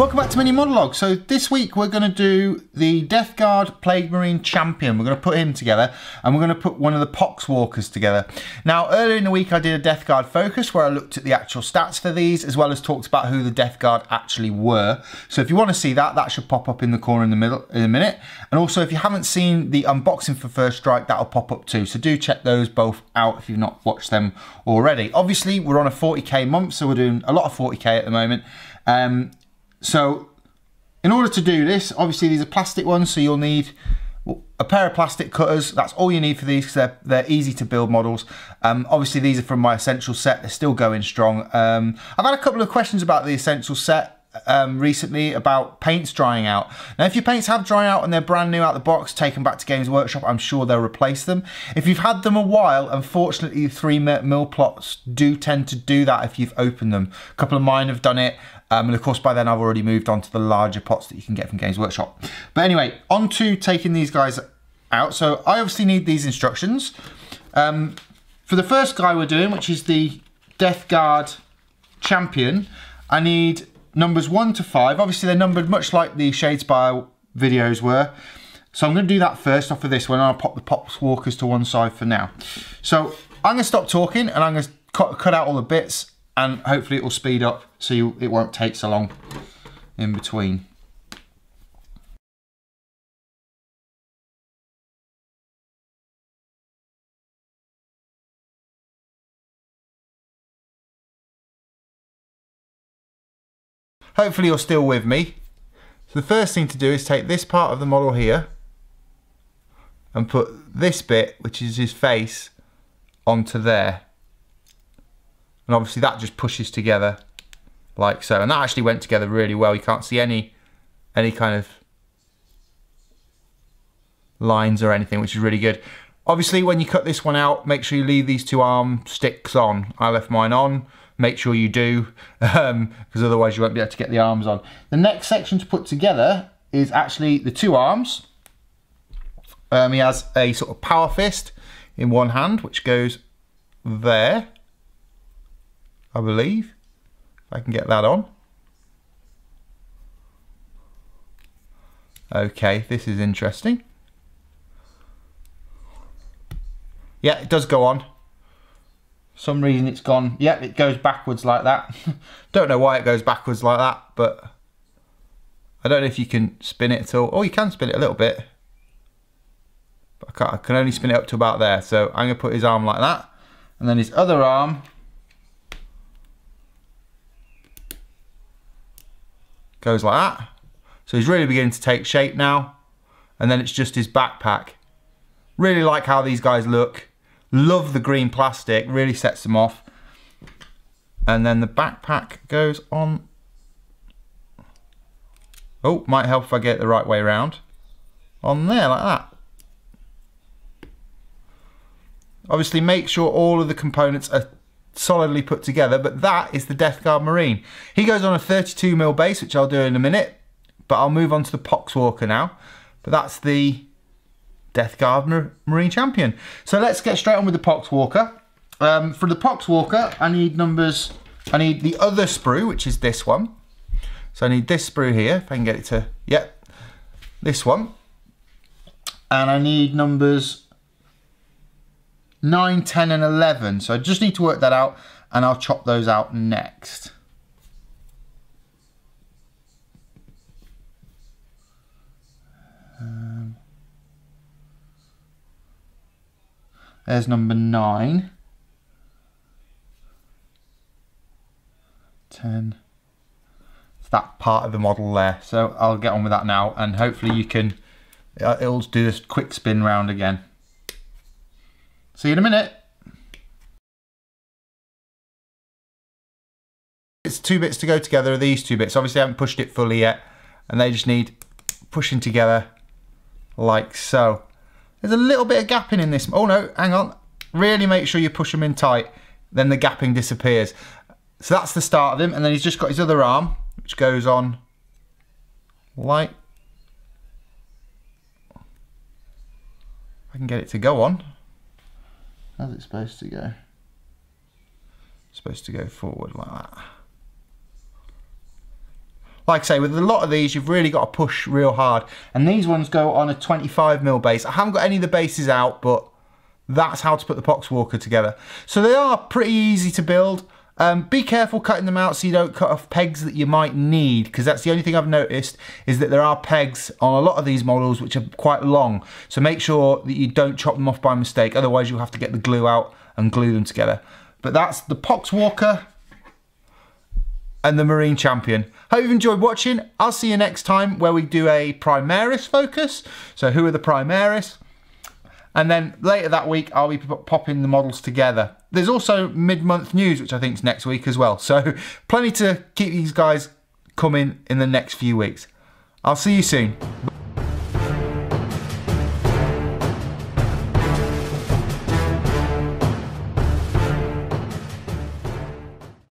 Welcome back to Mini-Modelog. So this week we're going to do the Death Guard Plague Marine Champion. We're going to put him together and we're going to put one of the Pox Walkers together. Now earlier in the week I did a Death Guard focus where I looked at the actual stats for these as well as talked about who the Death Guard actually were. So if you want to see that, that should pop up in the corner in the middle in a minute. And also if you haven't seen the unboxing for First Strike, that'll pop up too. So do check those both out if you've not watched them already. Obviously we're on a 40k month, so we're doing a lot of 40k at the moment. Um, so in order to do this, obviously these are plastic ones, so you'll need a pair of plastic cutters. That's all you need for these because they're, they're easy to build models. Um, obviously these are from my Essential set. They're still going strong. Um, I've had a couple of questions about the Essential set um, recently about paints drying out. Now, if your paints have dried out and they're brand new out the box, take them back to Games Workshop, I'm sure they'll replace them. If you've had them a while, unfortunately, three mil plots do tend to do that if you've opened them. A couple of mine have done it. Um, and of course, by then I've already moved on to the larger pots that you can get from Games Workshop. But anyway, on to taking these guys out. So I obviously need these instructions. Um, for the first guy we're doing, which is the Death Guard Champion, I need numbers one to five. Obviously they're numbered much like the Shadespire videos were. So I'm going to do that first off of this one. I'll pop the Pox Walkers to one side for now. So I'm going to stop talking and I'm going to cut, cut out all the bits and hopefully it will speed up so you, it won't take so long in between. Hopefully you're still with me. So the first thing to do is take this part of the model here and put this bit, which is his face, onto there. And obviously that just pushes together like so. And that actually went together really well. You can't see any any kind of lines or anything, which is really good. Obviously, when you cut this one out, make sure you leave these two arm sticks on. I left mine on make sure you do, because um, otherwise you won't be able to get the arms on. The next section to put together is actually the two arms. Um, he has a sort of power fist in one hand, which goes there, I believe. If I can get that on. Okay, this is interesting. Yeah, it does go on some reason it's gone, yep, it goes backwards like that. don't know why it goes backwards like that, but I don't know if you can spin it at all. Oh, you can spin it a little bit. I can only spin it up to about there. So I'm going to put his arm like that. And then his other arm goes like that. So he's really beginning to take shape now. And then it's just his backpack. Really like how these guys look. Love the green plastic, really sets them off. And then the backpack goes on. Oh, might help if I get it the right way around. On there, like that. Obviously make sure all of the components are solidly put together, but that is the Death Guard Marine. He goes on a 32mm base, which I'll do in a minute, but I'll move on to the Poxwalker now. But that's the Death Guard Marine Champion. So let's get straight on with the Poxwalker. Um, for the Poxwalker, I need numbers, I need the other sprue, which is this one. So I need this sprue here, if I can get it to, yep, this one. And I need numbers 9, 10 and 11. So I just need to work that out and I'll chop those out next. There's number 9. 10. It's that part of the model there. So I'll get on with that now and hopefully you can, uh, it'll do this quick spin round again. See you in a minute. It's two bits to go together, these two bits. Obviously I haven't pushed it fully yet and they just need pushing together like so. There's a little bit of gapping in this. Oh no, hang on. Really make sure you push them in tight, then the gapping disappears. So that's the start of him, and then he's just got his other arm, which goes on like... I can get it to go on. How's it supposed to go? It's supposed to go forward like that. like I say, with a lot of these, you've really got to push real hard. And these ones go on a 25mm base. I haven't got any of the bases out, but that's how to put the Pox Walker together. So they are pretty easy to build. Um, be careful cutting them out so you don't cut off pegs that you might need because that's the only thing I've noticed is that there are pegs on a lot of these models which are quite long. So make sure that you don't chop them off by mistake, otherwise you'll have to get the glue out and glue them together. But that's the Poxwalker and the Marine Champion. Hope you've enjoyed watching. I'll see you next time where we do a Primaris focus. So who are the Primaris? And then later that week, I'll be popping the models together. There's also mid-month news, which I think is next week as well. So plenty to keep these guys coming in the next few weeks. I'll see you soon. Bye.